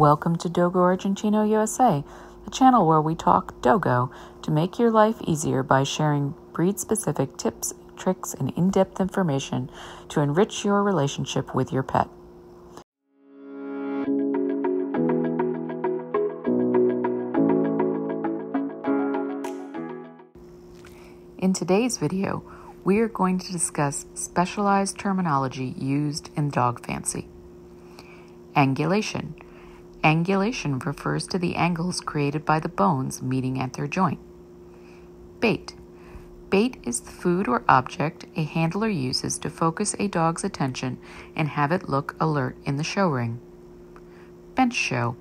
Welcome to Dogo Argentino USA, a channel where we talk Dogo to make your life easier by sharing breed specific tips, tricks, and in depth information to enrich your relationship with your pet. In today's video, we are going to discuss specialized terminology used in dog fancy. Angulation. Angulation refers to the angles created by the bones meeting at their joint. Bait. Bait is the food or object a handler uses to focus a dog's attention and have it look alert in the show ring. Bench show.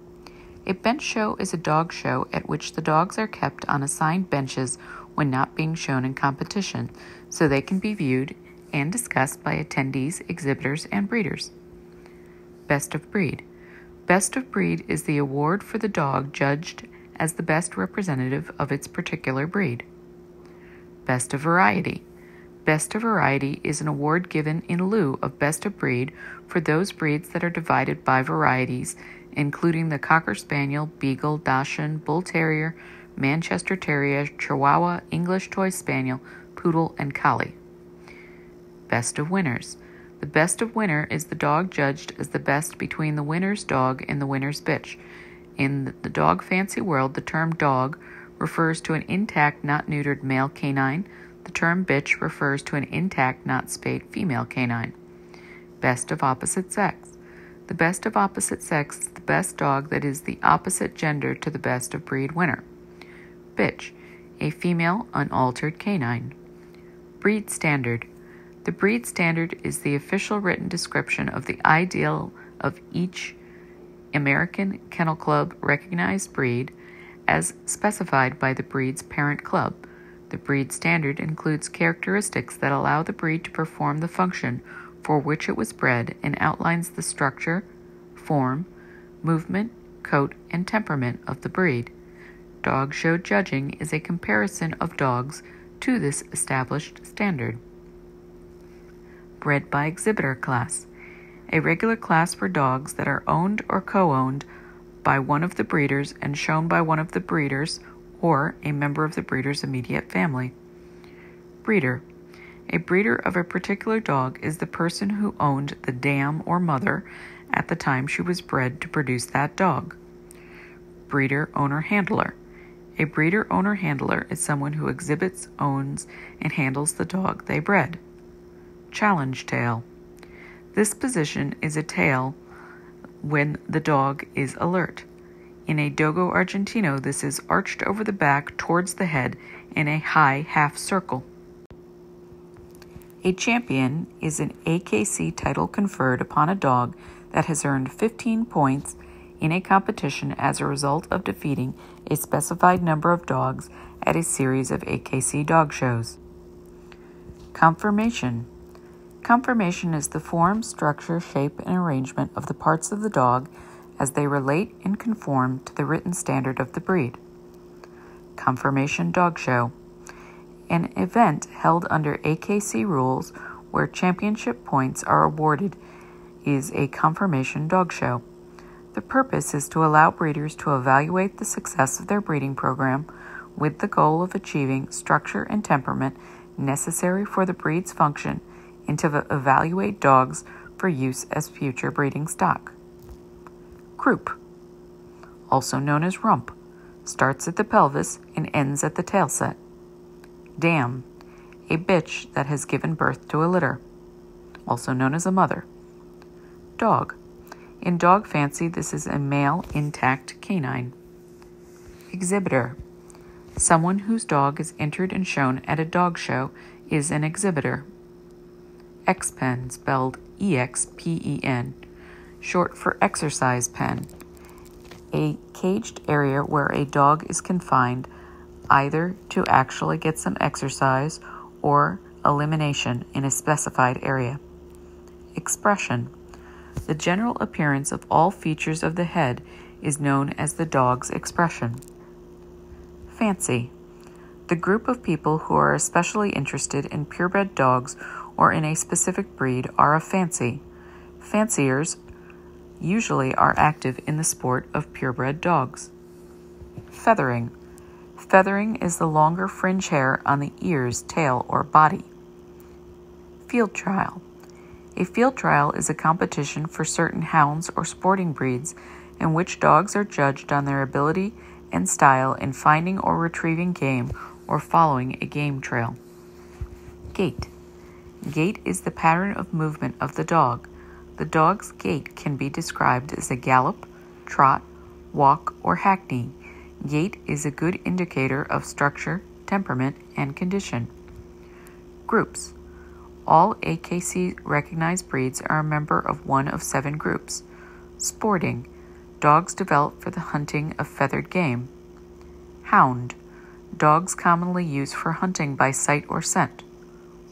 A bench show is a dog show at which the dogs are kept on assigned benches when not being shown in competition, so they can be viewed and discussed by attendees, exhibitors, and breeders. Best of Breed. Best of Breed is the award for the dog judged as the best representative of its particular breed. Best of Variety. Best of Variety is an award given in lieu of Best of Breed for those breeds that are divided by varieties, including the Cocker Spaniel, Beagle, Dachshund, Bull Terrier, Manchester Terrier, Chihuahua, English Toy Spaniel, Poodle, and Collie. Best of Winners. The best of winner is the dog judged as the best between the winner's dog and the winner's bitch. In the dog fancy world, the term dog refers to an intact, not neutered male canine. The term bitch refers to an intact, not spayed female canine. Best of opposite sex. The best of opposite sex is the best dog that is the opposite gender to the best of breed winner bitch, a female unaltered canine. Breed standard. The breed standard is the official written description of the ideal of each American Kennel Club recognized breed as specified by the breed's parent club. The breed standard includes characteristics that allow the breed to perform the function for which it was bred and outlines the structure, form, movement, coat, and temperament of the breed. Dog show judging is a comparison of dogs to this established standard. Bred by exhibitor class. A regular class for dogs that are owned or co owned by one of the breeders and shown by one of the breeders or a member of the breeder's immediate family. Breeder. A breeder of a particular dog is the person who owned the dam or mother at the time she was bred to produce that dog. Breeder owner handler. A breeder owner handler is someone who exhibits, owns, and handles the dog they bred. Challenge tail. This position is a tail when the dog is alert. In a Dogo Argentino, this is arched over the back towards the head in a high half circle. A champion is an AKC title conferred upon a dog that has earned 15 points in a competition as a result of defeating a specified number of dogs at a series of AKC dog shows. Conformation Conformation is the form, structure, shape, and arrangement of the parts of the dog as they relate and conform to the written standard of the breed. Conformation Dog Show An event held under AKC rules where championship points are awarded is a conformation dog show. The purpose is to allow breeders to evaluate the success of their breeding program with the goal of achieving structure and temperament necessary for the breed's function and to evaluate dogs for use as future breeding stock. Croup, also known as rump, starts at the pelvis and ends at the tail set. Dam, a bitch that has given birth to a litter, also known as a mother. Dog, in dog fancy, this is a male intact canine. Exhibitor. Someone whose dog is entered and shown at a dog show is an exhibitor. X-pen, spelled E X P E N, short for exercise pen. A caged area where a dog is confined either to actually get some exercise or elimination in a specified area. Expression the general appearance of all features of the head is known as the dog's expression. Fancy. The group of people who are especially interested in purebred dogs or in a specific breed are a fancy. Fanciers usually are active in the sport of purebred dogs. Feathering. Feathering is the longer fringe hair on the ears, tail, or body. Field trial. A field trial is a competition for certain hounds or sporting breeds in which dogs are judged on their ability and style in finding or retrieving game or following a game trail. Gait. Gait is the pattern of movement of the dog. The dog's gait can be described as a gallop, trot, walk, or hackney. Gait is a good indicator of structure, temperament, and condition. Groups. All AKC recognized breeds are a member of one of seven groups. Sporting. Dogs developed for the hunting of feathered game. Hound. Dogs commonly used for hunting by sight or scent.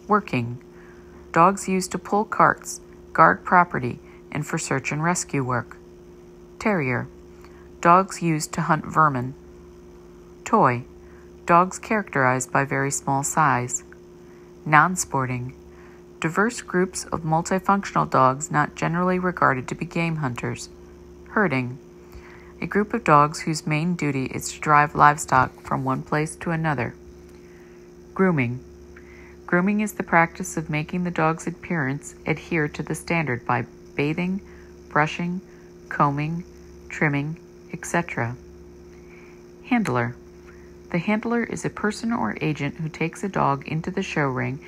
Working. Dogs used to pull carts, guard property, and for search and rescue work. Terrier. Dogs used to hunt vermin. Toy. Dogs characterized by very small size. Non sporting. Diverse groups of multifunctional dogs not generally regarded to be game hunters. Herding. A group of dogs whose main duty is to drive livestock from one place to another. Grooming. Grooming is the practice of making the dog's appearance adhere to the standard by bathing, brushing, combing, trimming, etc. Handler. The handler is a person or agent who takes a dog into the show ring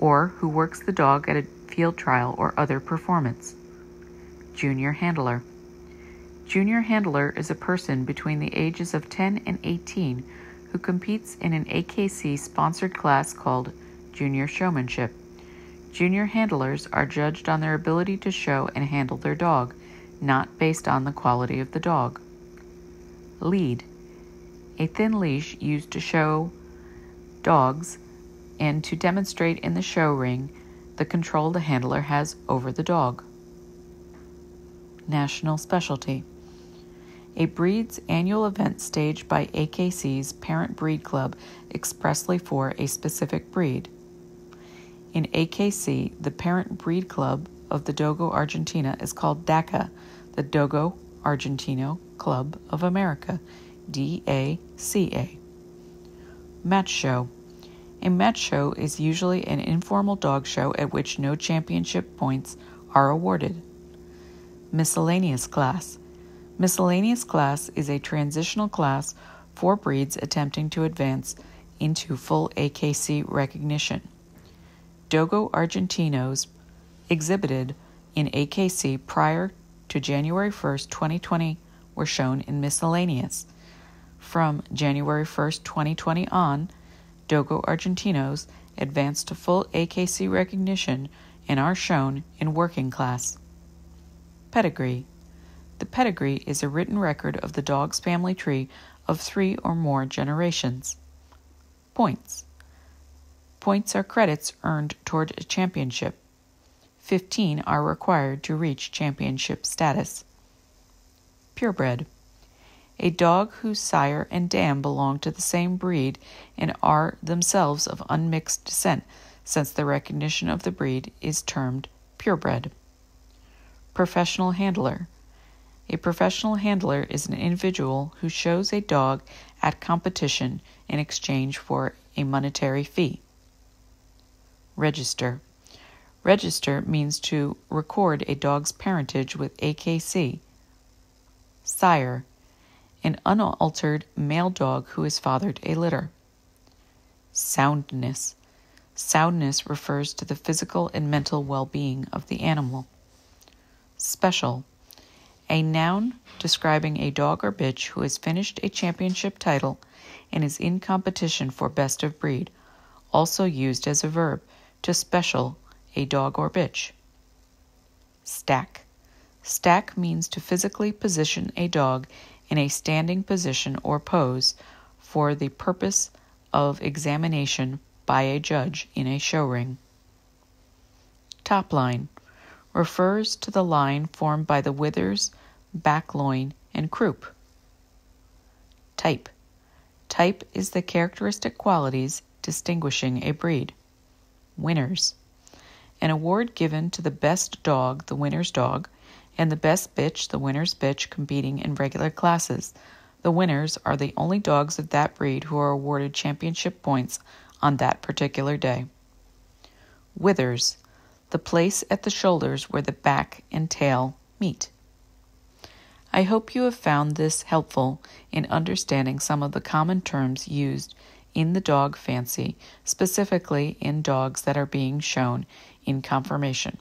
or who works the dog at a field trial or other performance. Junior handler. Junior handler is a person between the ages of 10 and 18 who competes in an AKC sponsored class called Junior Showmanship. Junior handlers are judged on their ability to show and handle their dog, not based on the quality of the dog. Lead a thin leash used to show dogs and to demonstrate in the show ring the control the handler has over the dog. National Specialty a breed's annual event staged by AKC's parent breed club expressly for a specific breed. In AKC, the parent breed club of the Dogo Argentino is called DACA, the Dogo Argentino Club of America, DACA. Match Show A match show is usually an informal dog show at which no championship points are awarded. Miscellaneous Class Miscellaneous class is a transitional class for breeds attempting to advance into full AKC recognition. Dogo Argentinos exhibited in AKC prior to January 1, 2020, were shown in Miscellaneous. From January 1, 2020 on, Dogo Argentinos advanced to full AKC recognition and are shown in Working Class. Pedigree the pedigree is a written record of the dog's family tree of three or more generations. Points Points are credits earned toward a championship. 15 are required to reach championship status. Purebred a dog whose sire and dam belong to the same breed and are themselves of unmixed descent, since the recognition of the breed is termed purebred. Professional handler a professional handler is an individual who shows a dog at competition in exchange for a monetary fee. Register. Register means to record a dog's parentage with AKC. Sire. An unaltered male dog who has fathered a litter. Soundness. Soundness refers to the physical and mental well being of the animal. Special a noun describing a dog or bitch who has finished a championship title and is in competition for best of breed, also used as a verb to special a dog or bitch. Stack. Stack means to physically position a dog in a standing position or pose for the purpose of examination by a judge in a show ring. Top line refers to the line formed by the withers, back loin, and croup. Type Type is the characteristic qualities distinguishing a breed. Winners An award given to the best dog, the winner's dog, and the best bitch, the winner's bitch, competing in regular classes. The winners are the only dogs of that breed who are awarded championship points on that particular day. Withers, the place at the shoulders where the back and tail meet. I hope you have found this helpful in understanding some of the common terms used in the dog fancy, specifically in dogs that are being shown in conformation.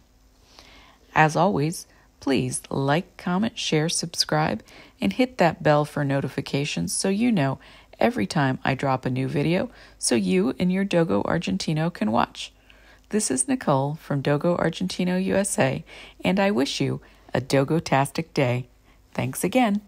As always, please like, comment, share, subscribe, and hit that bell for notifications so you know every time I drop a new video so you and your Dogo Argentino can watch. This is Nicole from Dogo Argentino USA, and I wish you a Dogo-tastic day. Thanks again.